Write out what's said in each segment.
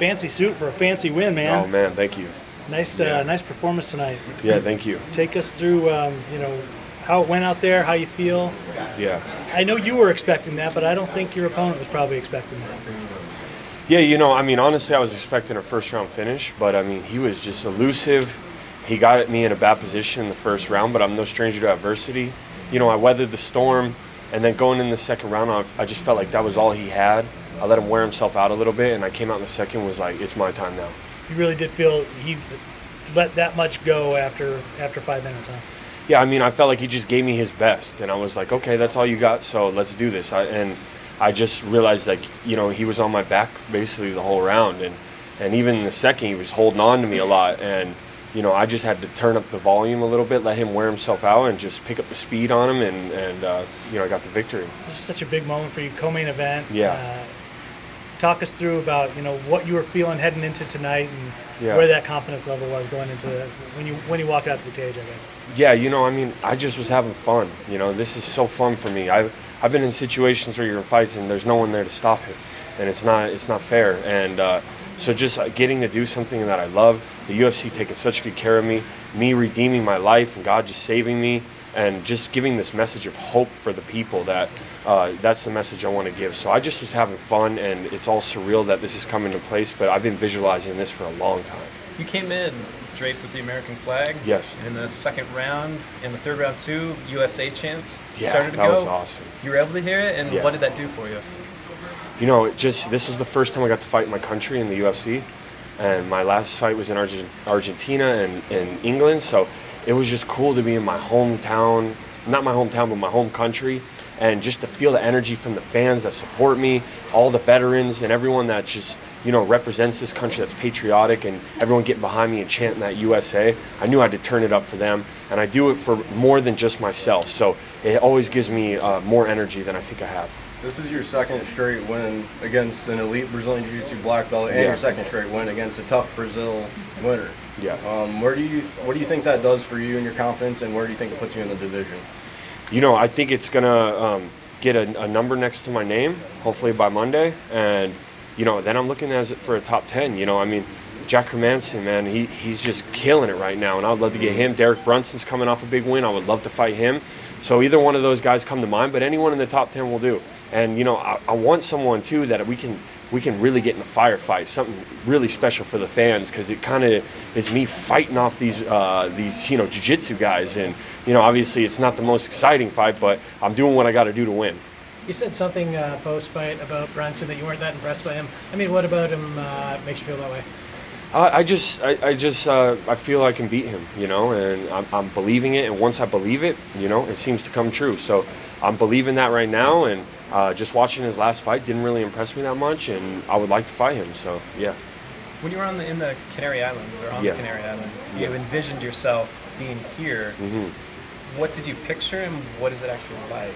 fancy suit for a fancy win, man. Oh man, thank you. Nice, Yeah. uh, nice performance tonight. Yeah, thank you. Take us through, um, you know, how it went out there, how you feel. Yeah. I know you were expecting that, but I don't think your opponent was probably expecting that. Yeah, you know, I mean, honestly, I was expecting a first round finish, but I mean, he was just elusive. He got at me in a bad position in the first round, but I'm no stranger to adversity. You know, I weathered the storm, and then going in the second round, I I just felt like that was all he had. I let him wear himself out a little bit, and I came out in the second was like, it's my time now. You really did feel he let that much go after after five minutes, huh? Yeah, I mean, I felt like he just gave me his best, and I was like, okay, that's all you got, so let's do this. I, and I just realized, like, you know, he was on my back basically the whole round, and and even in the second, he was holding on to me a lot, and you know, I just had to turn up the volume a little bit, let him wear himself out, and just pick up the speed on him, and and uh, you know, I got the victory. This is such a big moment for you, co-main event. Yeah. Uh, talk us through about you know what you were feeling heading into tonight and Yeah. where that confidence level was going into when you when you walked out to the cage, I guess. Yeah, you know, I mean, I just was having fun. You know, this is so fun for me. I've I've been in situations where you're in fights and there's no one there to stop it, and it's not it's not fair. And uh, so just uh, getting to do something that I love, the UFC taking such good care of me, me redeeming my life, and God just saving me, and just giving this message of hope for the people. That uh, that's the message I want to give. So I just was having fun, and it's all surreal that this is coming to place. But I've been visualizing this for a long time. You came in draped with the American flag. Yes. In the second round, in the third round too, USA chants Yeah, started to that go. was awesome. You were able to hear it, and Yeah. what did that do for you? You know, it just this is the first time I got to fight my country in the UFC, and my last fight was in Argent- Argentina and in England. So it was just cool to be in my hometown, not my hometown, but my home country, and just to feel the energy from the fans that support me, all the veterans, and everyone that just you know represents this country that's patriotic, and everyone getting behind me and chanting that USA. I knew I had to turn it up for them, and I do it for more than just myself. So it always gives me uh, more energy than I think I have. This is your second straight win against an elite Brazilian Jiu-Jitsu black belt, and Yeah. your second straight win against a tough Brazil winner. Yeah. Um, where do you what do you think that does for you and your confidence, and where do you think it puts you in the division? You know, I think it's gonna um, get a, a number next to my name, hopefully by Monday, and you know, then I'm looking as it for a top ten. You know, I mean, Jack Hermansson, man, he he's just killing it right now, and I'd love to get him. Derek Brunson's coming off a big win. I would love to fight him. So either one of those guys come to mind, but anyone in the top ten will do. And you know, I, I want someone too that we can we can really get in a firefight, something really special for the fans, because it kind of is me fighting off these uh, these you know jiu-jitsu guys, and you know, obviously it's not the most exciting fight, but I'm doing what I got to do to win. You said something uh, post fight about Brunson that you weren't that impressed by him. I mean, what about him uh, makes you feel that way? I, I just, I, I just, uh, I feel I can beat him, you know, and I'm, I'm believing it. And once I believe it, you know, it seems to come true. So I'm believing that right now. And uh, just watching his last fight didn't really impress me that much, and I would like to fight him. So yeah, When you were on the, in the Canary Islands or on Yeah. the Canary Islands, Yeah. you envisioned yourself being here. hmm What did you picture, and what is it actually like?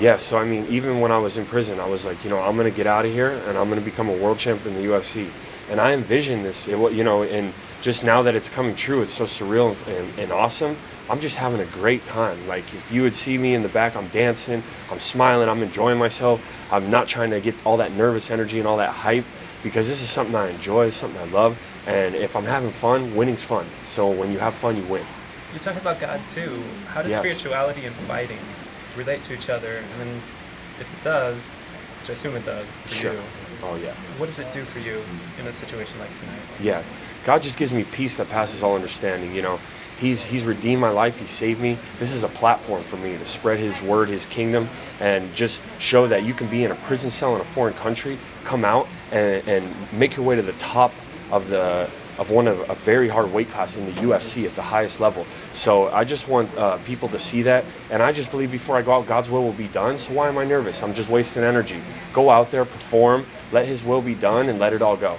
yeah. So I mean, even when I was in prison, I was like, you know, I'm gonna get out of here, and I'm gonna become a world champion in the UFC. And I envisioned this, you know, and just now that it's coming true, it's so surreal and, and awesome. I'm just having a great time. Like if you would see me in the back, I'm dancing, I'm smiling, I'm enjoying myself. I'm not trying to get all that nervous energy and all that hype because this is something I enjoy, something I love. And if I'm having fun, winning's fun. So when you have fun, you win. You talk about God too. How does Yes. spirituality and fighting relate to each other? And then, if it does, which I assume it does for Sure. you, Oh yeah. what does it do for you in a situation like tonight? Yeah, God just gives me peace that passes all understanding. You know, He's He's redeemed my life. He saved me. This is a platform for me to spread His word, His kingdom, and just show that you can be in a prison cell in a foreign country, come out and, and make your way to the top of the of one of a very hard weight class in the UFC at the highest level. So I just want uh, people to see that, and I just believe before I go out, God's will will be done. So why am I nervous? I'm just wasting energy. Go out there, perform, let His will be done, and let it all go.